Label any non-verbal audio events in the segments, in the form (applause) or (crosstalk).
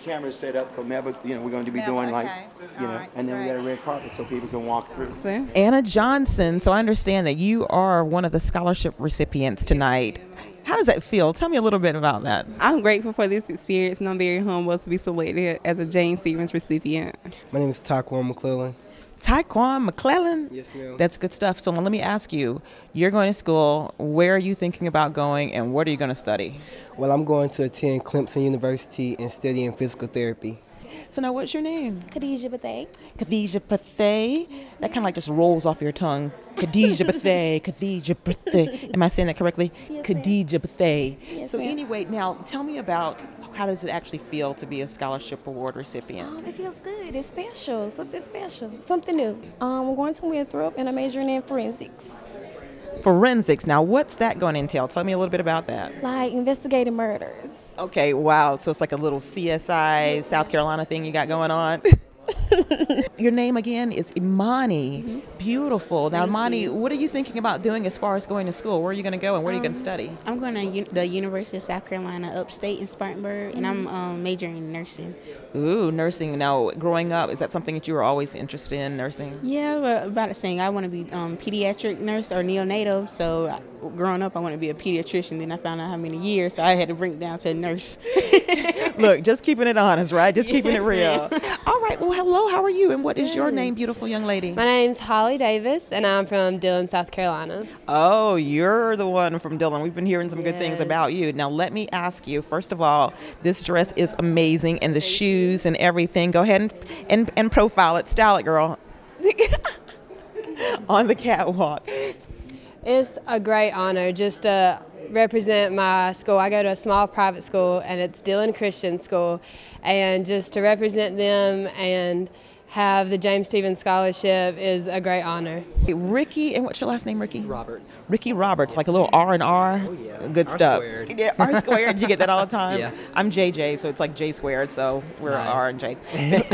cameras set up for Melba. You know, we're going to be Melba, doing like, you All know, right, and then we got a great. red carpet so people can walk through. Anna Johnson. So I understand that you are one of the scholarship recipients tonight. How does that feel? Tell me a little bit about that. I'm grateful for this experience and I'm very humbled to be selected as a James Stephens recipient. My name is Taquan McClellan. Taekwon McClellan. Yes, ma'am. That's good stuff. So let me ask you: You're going to school. Where are you thinking about going, and what are you going to study? Well, I'm going to attend Clemson University and study in physical therapy. So now, what's your name? Khadijah Bathay. Khadijah Pathay. That kind of like just rolls off your tongue. Khadijah Pathay. (laughs) Khadijah Pathay. Am I saying that correctly? Yes, ma'am. Khadijah Pathay. Yes, so anyway, now tell me about how does it actually feel to be a scholarship award recipient? Um, it feels good. It's special. Something special. Something new. Um, I'm going to Winthrop and I'm majoring in forensics. Forensics. Now, what's that going to entail? Tell me a little bit about that. Like investigating murders. Okay, wow. So it's like a little CSI South Carolina thing you got going on. (laughs) (laughs) Your name again is Imani. Beautiful. Now, Imani, what are you thinking about doing as far as going to school? Where are you going to go and where are you going to study? I'm going to un- the University of South Carolina, upstate in Spartanburg, and I'm um, majoring in nursing. Ooh, nursing. Now, growing up, is that something that you were always interested in, nursing? Yeah, but about the same. I want to be um, pediatric nurse or neonatal. So growing up, I wanted to be a pediatrician. Then I found out how many years, so I had to bring it down to a nurse. (laughs) Look, just keeping it honest, right? Just keeping it real. ma'am. (laughs) All right. Well, hello. How are you? And what is your name, beautiful young lady? My name's Holly Davis, and I'm from Dillon, South Carolina. Oh, you're the one from Dillon. We've been hearing some good things about you. Now, let me ask you first of all, this dress is amazing, and the shoes and everything. Go ahead and, and, and profile it, style it, girl. (laughs) On the catwalk. It's a great honor just to represent my school. I go to a small private school, and it's Dillon Christian School, and just to represent them and have the James Stephens Scholarship is a great honor. Ricky, and what's your last name, Ricky? Roberts. Ricky Roberts, like a little R and R. Oh, yeah. Good R stuff. squared. Yeah, R squared. Did you get that all the time? (laughs) Yeah. I'm JJ, so it's like J squared, so we're Nice. R and J.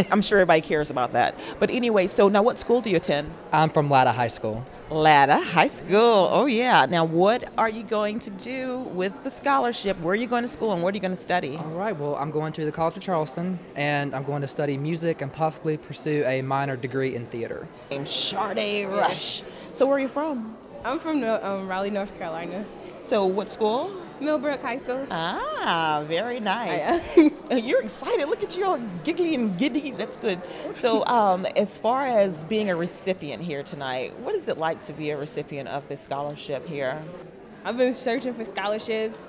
(laughs) I'm sure everybody cares about that. But anyway, so now what school do you attend? I'm from Latta High School. Latta High School. Oh yeah. Now what are you going to do with the scholarship? Where are you going to school and what are you going to study? All right, well, I'm going to the College of Charleston and I'm going to study music and possibly pursue a minor degree in theater. I'm Sade Rush. So where are you from? I'm from Nor- um, Raleigh, North Carolina. So what school? Millbrook High School. Ah, very nice. (laughs) Uh, You're excited. Look at you all giggly and giddy. That's good. So, um, as far as being a recipient here tonight, what is it like to be a recipient of this scholarship here? I've been searching for scholarships,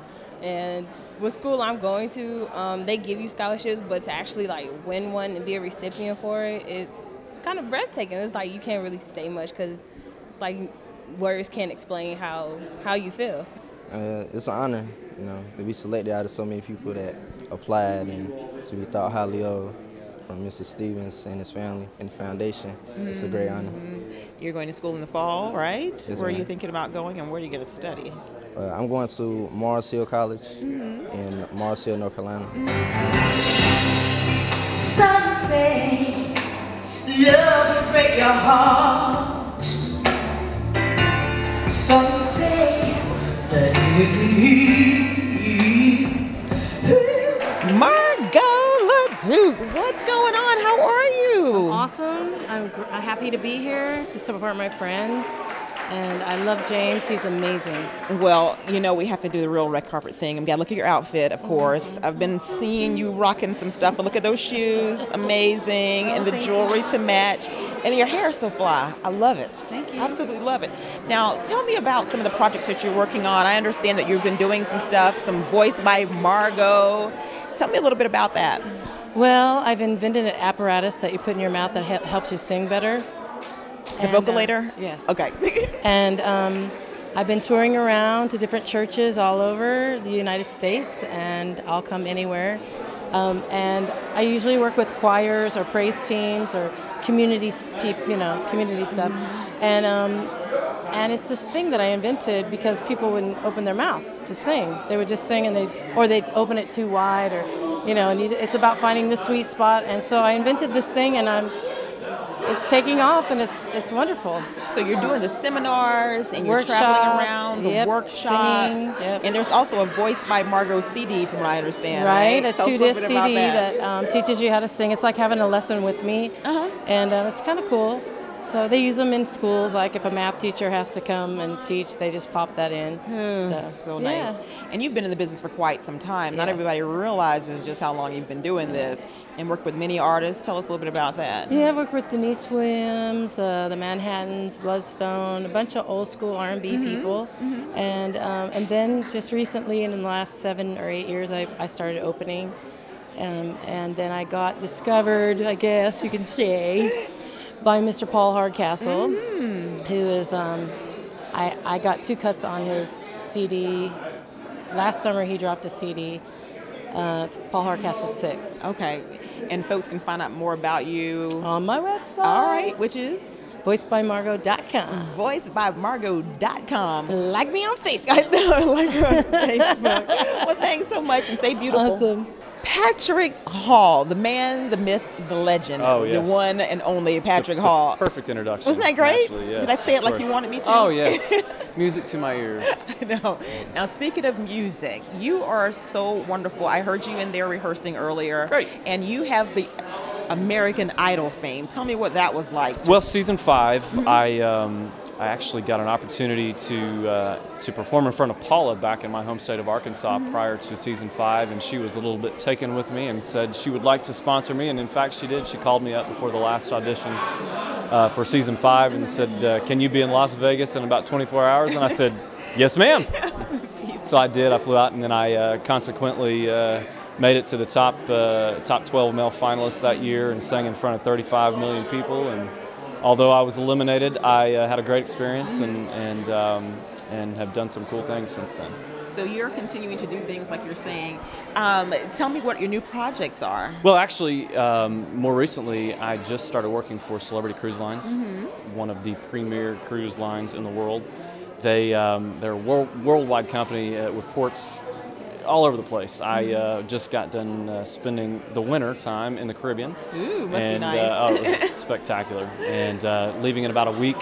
and with school I'm going to, um, they give you scholarships, but to actually like win one and be a recipient for it, it's kind of breathtaking. It's like you can't really say much because it's like words can't explain how how you feel. Uh, it's an honor, you know, to be selected out of so many people that applied and to be thought highly of from Mr. Stephens and his family and the foundation. It's a great honor. You're going to school in the fall, right? Yes, where are you thinking about going and where are you going to study? Uh, I'm going to Mars Hill College in Mars Hill, North Carolina. Some say love will break your heart. Margo LeDuc, what's going on? How are you? Awesome. I'm, I'm happy to be here to support my friend. And I love James. He's amazing. Well, you know, we have to do the real red carpet thing. I'm gotta look at your outfit, of course. Mm-hmm. I've been seeing you rocking some stuff, but look at those shoes, amazing, and the jewelry to match. And your hair is so fly. I love it. Thank you. Absolutely love it. Now, tell me about some of the projects that you're working on. I understand that you've been doing some stuff, some voice by Margo. Tell me a little bit about that. Well, I've invented an apparatus that you put in your mouth that helps you sing better. The And, uh, vocalator? yes. Okay. (laughs) and um, I've been touring around to different churches all over the United States, and I'll come anywhere. Um, and I usually work with choirs or praise teams or community, you know, community stuff. And um, and it's this thing that I invented because people wouldn't open their mouth to sing. They would just sing, and they or they'd open it too wide, or you know. And you, it's about finding the sweet spot. And so I invented this thing, and I'm it's taking off and it's it's wonderful. So you're doing the seminars and you're Workshops, traveling around the yep, workshops. singing, yep. And there's also a Voice by Margo CD, from what I understand. Right, Right, a Tell two disc CD about that, um, teaches you how to sing. It's like having a lesson with me, Uh-huh. and uh, it's kind of cool. So they use them in schools. Like if a math teacher has to come and teach, they just pop that in. so, So yeah. nice. And you've been in the business for quite some time. Not everybody realizes just how long you've been doing this and worked with many artists. Tell us a little bit about that. Yeah, I worked with Deniece Williams, uh, the Manhattans, Bloodstone, a bunch of old school R&B Mhm, people, and um, and then just recently, in the last seven or eight years, I, I started opening, um, and then I got discovered, I guess you can say, (laughs) by Mr. Paul Hardcastle, who is um, I I got two cuts on his CD. Last summer, he dropped a CD. Uh, it's Paul Hardcastle Six. Okay, and folks can find out more about you on my website. All right, which is voicebymargot.com. Voicebymargot.com. Like me on Facebook. I know, (laughs) like her on Facebook. well, thanks so much and stay beautiful. Awesome. Patrick Hall, the man, the myth, the legend, Oh, the one and only Patrick Hall. Perfect introduction. Wasn't that great? yes, Did I say it like you wanted me to? Oh yes, (laughs) music to my ears. (laughs) I know. Now, speaking of music, you are so wonderful. I heard you in there rehearsing earlier. Great. And you have the American Idol fame. Tell me what that was like. Well, season 5 I um, I actually got an opportunity to uh, to perform in front of Paula back in my home state of Arkansas prior to season five, and she was a little bit taken with me and said she would like to sponsor me, and in fact she did. She called me up before the last audition uh, for season five and said, uh, "Can you be in Las Vegas in about 24 hours?" And I said, "Yes, ma'am." (laughs) So I did. I flew out, and then I uh, consequently uh, made it to the top uh, top 12 male finalists that year, and sang in front of 35 million people. And although I was eliminated, I uh, had a great experience, and and um, and have done some cool things since then. So you're continuing to do things like you're saying. Um, tell me what your new projects are. Well, actually, um, more recently, I just started working for Celebrity Cruise Lines, Mhm. one of the premier cruise lines in the world. They um, they're a world, worldwide company uh, with ports all over the place. I uh, just got done uh, spending the winter time in the Caribbean. Ooh, must be and, nice. Uh, oh, it was (laughs) spectacular. And uh, leaving in about a week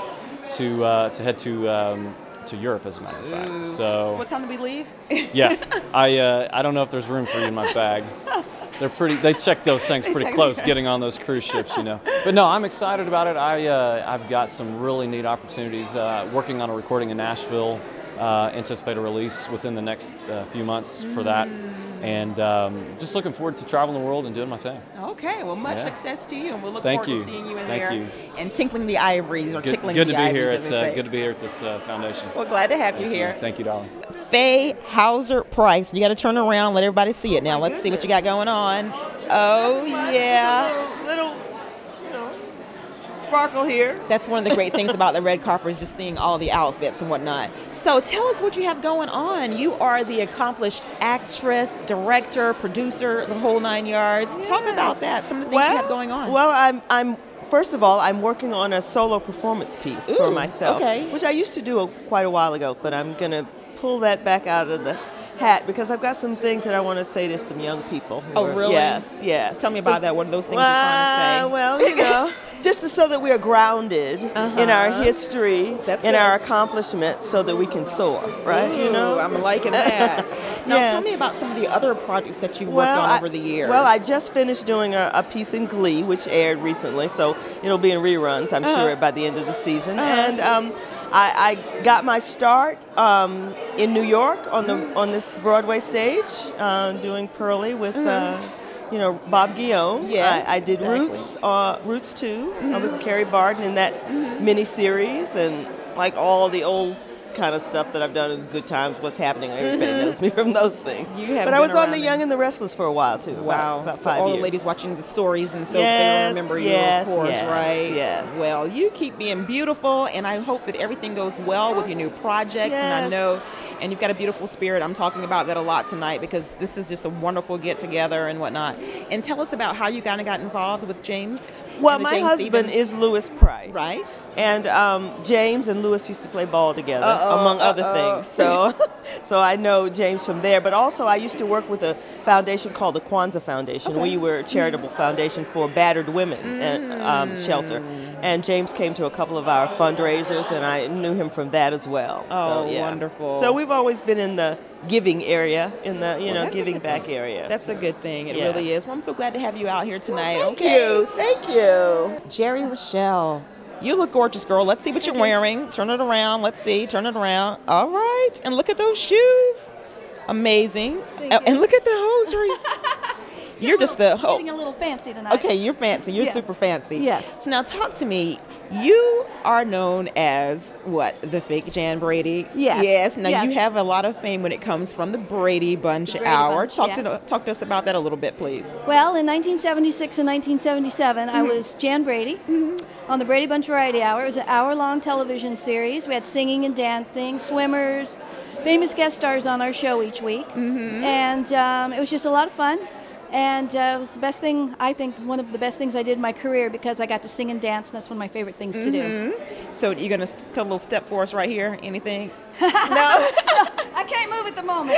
to uh, to head to um, to Europe, as a matter of fact. Ooh. So So what time do we leave? (laughs) yeah, I uh, I don't know if there's room for you in my bag. (laughs) They're pretty. They check those things pretty close getting on those cruise ships, you know. But no, I'm excited about it. I uh, I've got some really neat opportunities. Uh, working on a recording in Nashville. Uh, anticipate a release within the next uh, few months for that, Mm. and um, just looking forward to traveling the world and doing my thing. Okay, well, much Yeah. success to you, and we'll look Thank forward you. to seeing you in Thank there you. and tinkling the ivories or Good, tickling good the to be ivories. at uh, good to be here at this uh, foundation. Well, glad to have you Thank here. Thank you, darling. Fay Hauser Price. You got to turn around, let everybody see it now. Let's see what you got going on. Oh, yeah. Little, you know, sparkle here. That's one of the great things about the red carpet is just seeing all the outfits and whatnot. So tell us what you have going on. You are the accomplished actress, director, producer, the whole nine yards. Talk about that. Some of the things you have going on. Well, I'm, I'm. First of all, I'm working on a solo performance piece for myself, okay. which I used to do a, quite a while ago, but I'm gonna pull that back out of the hat because I've got some things that I want to say to some young people. Oh, are- really? Yes, yes. Tell me So- about that. What are those things you're trying to say? Well, you know, (laughs) just to, so that we are grounded in our Uh-huh. history, That's in good. our accomplishments, so that we can soar, right? you know, I'm liking that. (laughs) Now Yes. tell me about some of the other projects that you've Well, worked on I- over the years. Well, I just finished doing a, a piece in Glee, which aired recently, so it'll be in reruns, I'm Uh-huh. sure, by the end of the season. And um, I, I got my start um, in New York on the on this Broadway stage, uh, doing Purlie with. Uh, you know Bob Guillaume. Yes, I, I did exactly. Roots, uh, Roots 2 I was Carrie Barden in that miniseries, and like all the old kind of stuff that I've done is Good Times, What's Happening. Everybody Mhm. knows me from those things. You have but I was on The Young and the Restless for a while too. Wow. about so five all years. the ladies watching the stories and soaps, they Yes, remember yes, you, of course, yes, right? yes. Well, you keep being beautiful, and I hope that everything goes well with your new projects. And I know, and you've got a beautiful spirit. I'm talking about that a lot tonight because this is just a wonderful get together and whatnot. And tell us about how you kind of got involved with James. Well, my James husband Stephens. is Louis Price. Right. And um, James and Lewis used to play ball together, Uh-oh, among other uh-oh. things. So, (laughs) so I know James from there. But also, I used to work with a foundation called the Kwanzaa Foundation. We were a charitable foundation for battered women and um, shelter. And James came to a couple of our fundraisers, and I knew him from that as well. Oh, so, yeah. wonderful. So we've always been in the giving area, in the you Well, know giving back thing. area. That's a good thing. It Yeah. really is. Well, I'm so glad to have you out here tonight. thank okay. you, thank you. Geri Reischl. You look gorgeous, girl. Let's see what you're wearing. Turn it around. Let's see. Turn it around. All right. And look at those shoes. Amazing. Thank you. And look at the hosiery. (laughs) you're just the ho- Getting a little fancy tonight. Okay, you're fancy. You're Yeah. super fancy. Yes. So now talk to me. You are known as what? The fake Jan Brady. Yes. Yes. Now Yes. you have a lot of fame when it comes from the Brady Bunch Brady Hour. Bunch, talk yes. to talk to us about that a little bit, please. Well, in 1976 and 1977, I Mhm. was Jan Brady on the Brady Bunch Variety Hour. It was an hour-long television series. We had singing and dancing, swimmers, famous guest stars on our show each week, and um, it was just a lot of fun. And uh, it was the best thing, I think, one of the best things I did in my career because I got to sing and dance, and that's one of my favorite things to do. Mhm. So you're gonna come a little step for us right here? Anything? (laughs) (laughs) I can't move at the moment.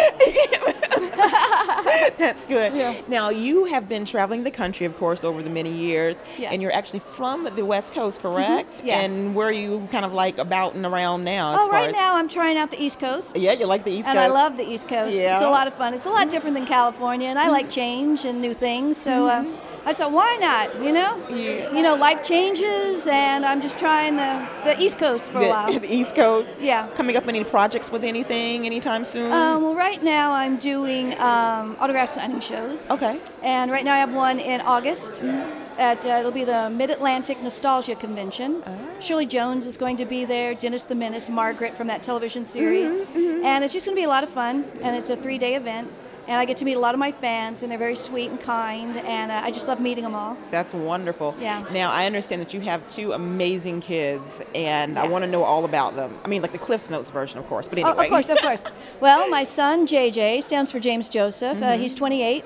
(laughs) That's good. Now you have been traveling the country, of course, over the many years, Yes. and you're actually from the West Coast, correct? Mhm. Yes. And where are you kind of like about and around now? Oh, right now I'm trying out the East Coast. Yeah, you like the East and Coast. I love the East Coast. Yeah. It's a lot of fun. It's a lot different than California, and I like change and new things. So uh, I thought, why not? You know, you know, life changes, and I'm just trying the, the East Coast for the, a while. the (laughs) East Coast. Yeah. Coming up any projects with anything anytime soon? Um, well, right now I'm doing um, autograph signing shows. Okay. And right now I have one in August. At uh, it'll be the Mid Atlantic Nostalgia Convention. Shirley Jones is going to be there. Dennis the Menace, Margaret from that television series, and it's just going to be a lot of fun. And it's a three-day event, and I get to meet a lot of my fans, and they're very sweet and kind, and uh, I just love meeting them all. That's wonderful. Yeah. Now I understand that you have two amazing kids, and I want to know all about them. I mean, like the Cliff's Notes version, of course. But Oh, anyway. of course, of course. (laughs) Well, my son JJ stands for James Joseph. Uh, Mhm. he's 28.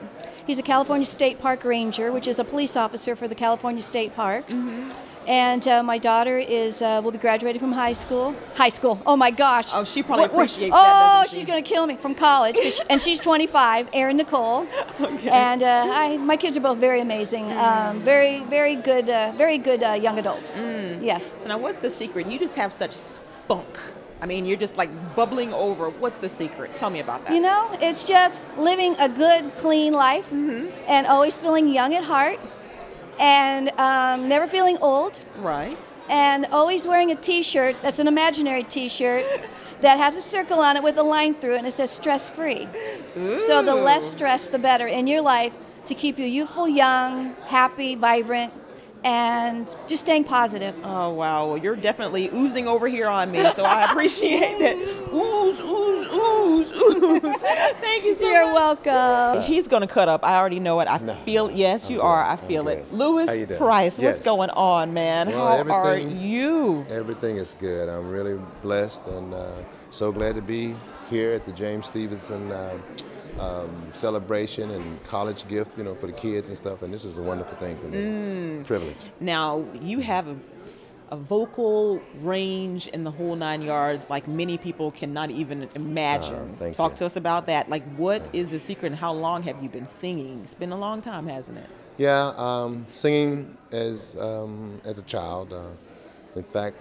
He's a California State Park Ranger, which is a police officer for the California State Parks. Mm-hmm. And uh, my daughter is uh, will be graduating from high school. High school. Oh my gosh. Oh, she probably What- appreciates oh, that, doesn't she? she's going to kill me from college. she- (laughs) and she's 25. Erin Nicole. (laughs) Okay. And uh, I, my kids are both very amazing. Mm. Um, very, very good. Uh, very good uh, young adults. Yes. So now, what's the secret? You just have such spunk. I mean, you're just like bubbling over. What's the secret? Tell me about that. You know, it's just living a good, clean life Mm-hmm. and always feeling young at heart and um, never feeling old Right. and always wearing a t shirt that's an imaginary t shirt (laughs) that has a circle on it with a line through it and it says stress free. So the less stress, the better in your life to keep you youthful, young, happy, vibrant, and just staying positive. Oh wow! Well, you're definitely oozing over here on me, so I appreciate that. (laughs) Ooze, ooze, ooze, ooze. Thank you so You're much. welcome. He's gonna cut up. I already know it. I feel. Yes, you are. I feel it. Louis How you doing? Price, what's going on, man? Well, How are you? Everything is good. I'm really blessed and uh, so glad to be here at the James Stevenson uh, um, celebration and college gift, you know, for the kids and stuff. And this is a wonderful thing for me. Mm. Privilege. Now you have a, a vocal range in the whole nine yards, like many people cannot even imagine. Uh, Talk you. to us about that. Like, what is the secret, and how long have you been singing? It's been a long time, hasn't it? Yeah, um, singing as um, as a child. Uh, in fact,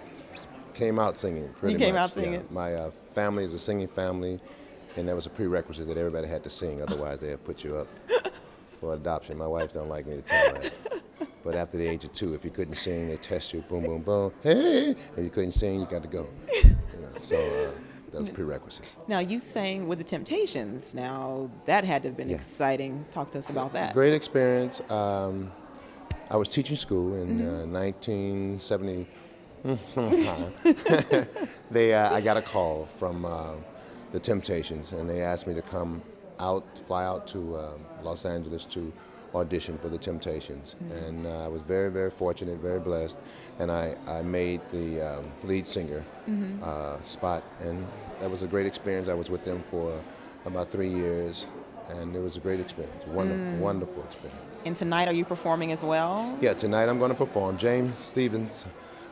came out singing. Pretty came much, out singing. Yeah. My uh, family is a singing family, and that was a prerequisite that everybody had to sing. Otherwise, they'd put you up (laughs) for adoption. My wife don't like me to tell that. But after the age of two, if you couldn't sing, they test you. Boom, boom, boom. Hey, if you couldn't sing, you got to go. You know, so uh, that was prerequisites. Now you sang with the Temptations. Now that had to have been Yeah. exciting. Talk to us about that. Great experience. Um, I was teaching school in uh, Mm-hmm. 1970. (laughs) they, uh, I got a call from uh, the Temptations, and they asked me to come out, fly out to uh, Los Angeles to audition for the Temptations. Mhm. And uh, I was very, very fortunate, very blessed, and I, I made the um, lead singer Mhm. uh, spot, and that was a great experience. I was with them for about three years, and it was a great experience. Wonderful, Mm. wonderful experience. And tonight, are you performing as well? Yeah, tonight I'm going to perform. James Stephens,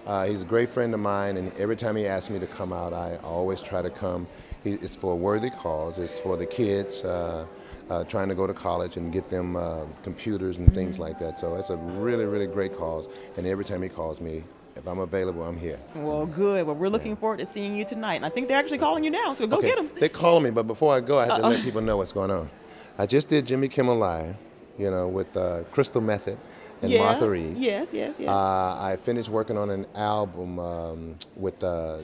uh, he's a great friend of mine, and every time he asks me to come out, I always try to come. He, it's for a worthy cause. It's for the kids uh, uh, trying to go to college and get them uh, computers and things like that. So it's a really, really great cause. And every time he calls me, if I'm available, I'm here. Well, good. Well, we're looking forward to seeing you tonight. And I think they're actually calling you now, so go Okay, get them. They're calling me, but before I go, I have to Uh-oh. let people know what's going on. I just did Jimmy Kimmel Live, you know, with uh, Crystal Method and Yeah. Martha Reeves. Yes, yes, yes. Uh, I finished working on an album um, with uh,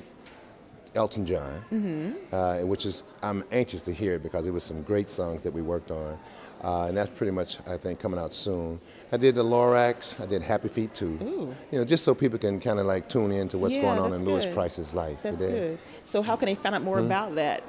Elton John, Mhm. uh, which is I'm anxious to hear it because it was some great songs that we worked on, uh, and that's pretty much I think coming out soon. I did the Lorax, I did Happy Feet too. Ooh. You know, just so people can kind of like tune in to what's Yeah, going on in Louis good. Price's life. That's today. good. So how can they find out more Hmm? about that?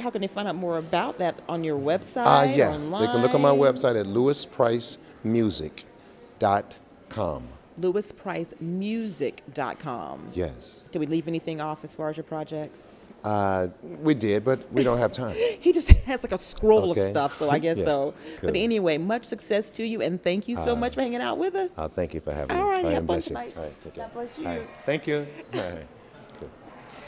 How can they find out more about that on your website? Uh, yeah, Online? they can look on my website at lewispricemusic.com. LewisPriceMusic.com. Yes. Did we leave anything off as far as your projects? Uh, we did, but we don't have time. (laughs) He just has like a scroll of stuff, so I (laughs) guess Yeah, so. But anyway, much success to you, and thank you so Uh, much for hanging out with us. Uh, thank you for having All me. right, All have fun tonight. All right. God bless you. Right, Thank you. All right.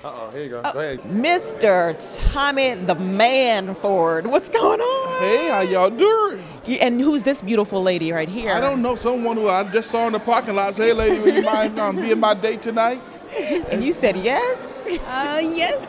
Uh-oh, here you go. Go ahead. Mr. Tommy the Man Ford. What's going on? Hey, how y'all doing? And who's this beautiful lady right here? I don't know, someone who I just saw in the parking lot say, hey lady, would you (laughs) mind um, being my date tonight? And you said yes? Uh, yes.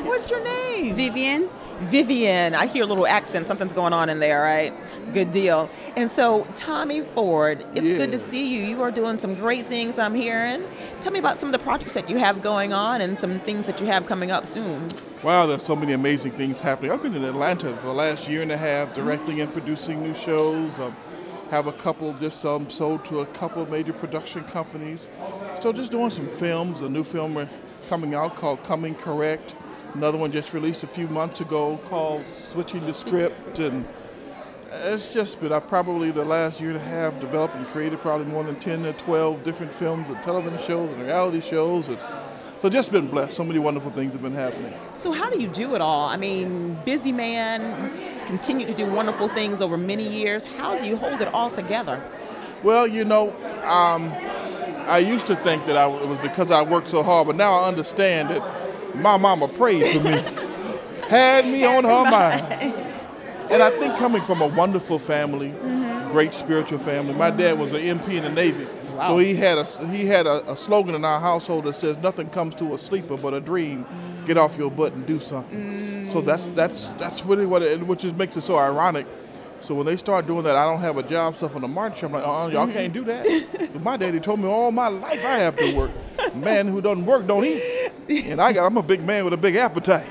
(laughs) What's your name? Vivian. Vivian. I hear a little accent. Something's going on in there, right? Good deal. And so, Tommy Ford, it's good to see you. You are doing some great things, I'm hearing. Tell me about some of the projects that you have going on and some things that you have coming up soon. Wow, there's so many amazing things happening. I've been in Atlanta for the last year and a half, directing and producing new shows. Um, have a couple just um, sold to a couple of major production companies. So just doing some films. A new film coming out called Coming Correct. Another one just released a few months ago called Switching the Script. And it's just been, I probably the last year and a half developed and created probably more than 10 to 12 different films and television shows and reality shows. And so just been blessed. So many wonderful things have been happening. So, how do you do it all? I mean, busy man, continue to do wonderful things over many years. How do you hold it all together? Well, you know, um, I used to think that I, it was because I worked so hard, but now I understand that my mama prayed for me, had me on her mind. And I think coming from a wonderful family, great spiritual family. My dad was an MP in the Navy, so he had a he had a, a slogan in our household that says, "Nothing comes to a sleeper but a dream. Get off your butt and do something." So that's that's that's really what it, which is makes it so ironic. So when they start doing that, I don't have a job stuff on the march. I'm like, uh, y'all can't do that. My daddy told me all my life I have to work. Man who doesn't work don't eat. And I got I'm a big man with a big appetite.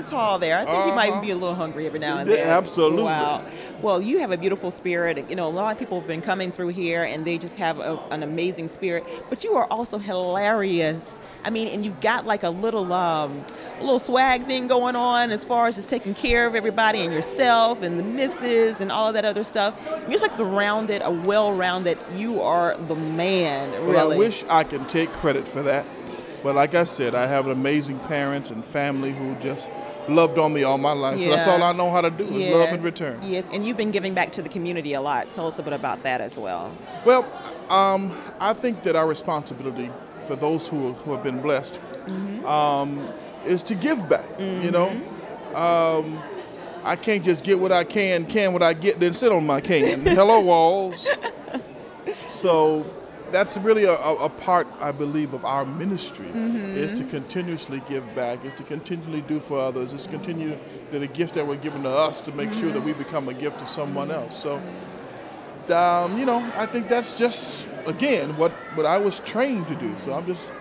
Yeah, you're kind of tall there. I think you might Uh-huh. be a little hungry every now and then. absolutely. Wow. Well, you have a beautiful spirit. You know, a lot of people have been coming through here and they just have a, an amazing spirit. But you are also hilarious. I mean, and you've got like a little, um, a little swag thing going on as far as just taking care of everybody and yourself and the missus and all of that other stuff. You're just like the rounded, a well-rounded. You are the man. Really. Well, I wish I could take credit for that. But like I said, I have an amazing parents and family who just loved on me all my life. So that's all I know how to do is love and return. Yes, and you've been giving back to the community a lot. Tell us a bit about that as well. Well, um, I think that our responsibility for those who, who have been blessed um, is to give back. You know, um, I can't just get what I can, can what I get, then sit on my can. Hello, walls. (laughs) So that's really a, a, part, I believe, of our ministry is to continuously give back, is to continually do for others, is to continue to the gift that were given to us to make sure that we become a gift to someone else. So um, you know, I think that's just again what what I was trained to do. So I'm just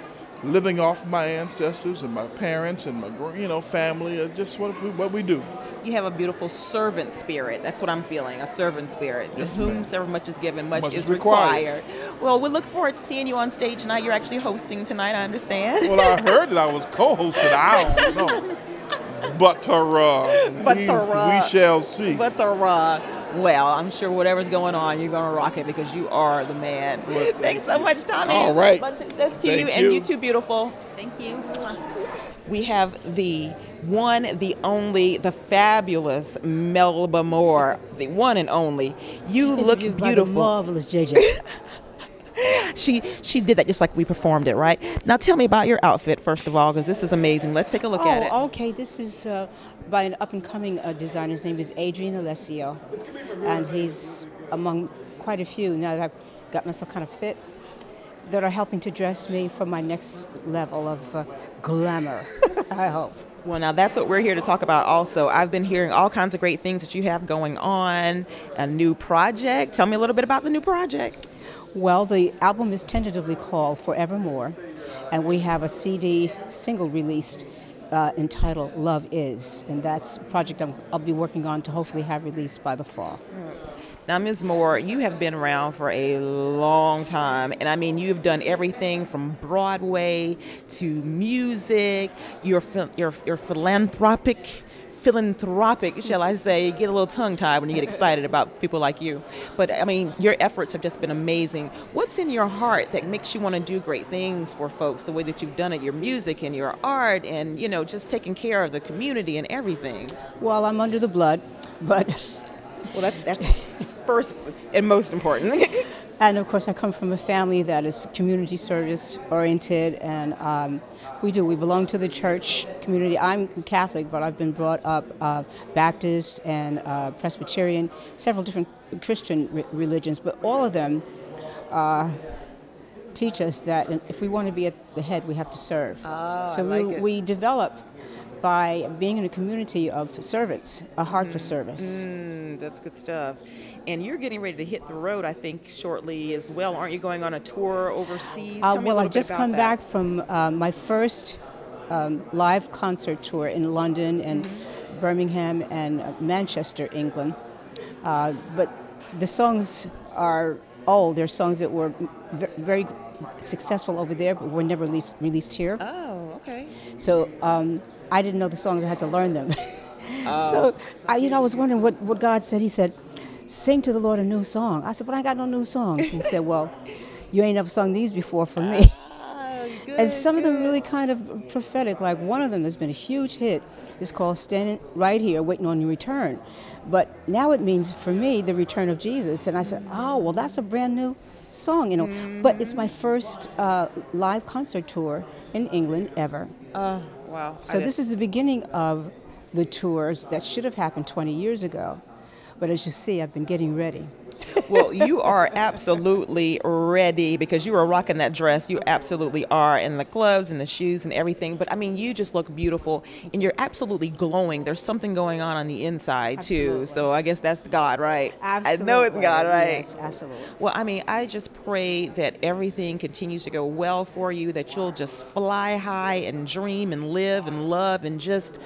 living off my ancestors and my parents and my you know family. Uh, just what we, what we do. You have a beautiful servant spirit. That's what I'm feeling, a servant spirit. To Yes, whom so much is given, much, Much is required. required. Well, we look forward to seeing you on stage tonight. You're actually hosting tonight, I understand. Well, I heard that I was (laughs) co-hosted. I don't know, but uh, But we, we shall see. But uh, well, I'm sure whatever's going on, you're gonna rock it because you are the man. Thanks so much, Tommy. All right. Much success to Thank you, and you. you too, beautiful. Thank you. We have the one, the only, the fabulous Melba Moore, the one and only. You look Interviewed by the beautiful. marvelous JJ. (laughs) (laughs) she she did that just like we performed it, right? Now tell me about your outfit first of all, because this is amazing. Let's take a look oh, at it. okay. This is uh, by an up and coming uh, designer. His name is Adrian Alessio, and he's among quite a few. Now that I've got myself kind of fit, that are helping to dress me for my next level of uh, glamour, (laughs) I hope. Well, now that's what we're here to talk about also. I've been hearing all kinds of great things that you have going on, a new project. Tell me a little bit about the new project. Well, the album is tentatively called Forevermore, and we have a CD single released uh, entitled Love Is, and that's a project I'm, I'll be working on to hopefully have released by the fall. Now, Ms. Moore, you have been around for a long time, and I mean, you've done everything from Broadway to music. You're you're, you're philanthropic, philanthropic, shall I say? You get a little tongue tied when you get excited about people like you. But I mean, your efforts have just been amazing. What's in your heart that makes you want to do great things for folks? The way that you've done it, your music and your art, and you know, just taking care of the community and everything. Well, I'm under the blood, but well, that's that's first and most important. (laughs) and of course, I come from a family that is community service oriented, and um, we do. We belong to the church community. I'm Catholic, but I've been brought up uh, Baptist and uh, Presbyterian, several different Christian re- religions, but all of them. Uh, teach us that if we want to be at the head, we have to serve. Oh, so like we, we develop by being in a community of servants, a heart for service. Mm, that's good stuff. And you're getting ready to hit the road, I think, shortly as well. Aren't you going on a tour overseas? Uh, well, I've just come that. back from uh, my first um, live concert tour in London and Mm-hmm. Birmingham and uh, Manchester, England. Uh, but the songs are old. They're songs that were v- very successful over there, but were never released, released here. Oh. So um, I didn't know the songs. I had to learn them. (laughs) Oh. So I, you know, I was wondering what, what God said. He said, "Sing to the Lord a new song." I said, "But I got no new songs." He said, "Well, you ain't never sung these before for me." (laughs) (laughs) and some of them really kind of prophetic. Like one of them that's been a huge hit is called "Standing Right Here, Waiting on Your Return." But now it means for me the return of Jesus. And I said, "Oh, well, that's a brand new song, you know." But it's my first uh, live concert tour in England ever. Oh, wow. So this is the beginning of the tours that should have happened 20 years ago. But as you see, I've been getting ready. Well, you are absolutely ready because you are rocking that dress. You absolutely are, and the gloves and the shoes and everything. But I mean, you just look beautiful, and you're absolutely glowing. There's something going on on the inside too. So I guess that's God, right? Absolutely. I know it's God, right? Yes, absolutely. Well, I mean, I just pray that everything continues to go well for you, that you'll just fly high and dream and live and love and just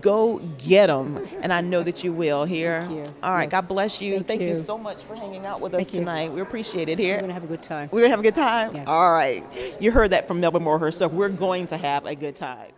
go get them. And I know that you will here. Thank you. All right. Yes. God bless you. Thank you. you. so much for hanging out with us Thank you. tonight. We appreciate it here. We're going to have a good time. We're going to have a good time? Yes. All right. You heard that from Melba Moore herself. We're going to have a good time.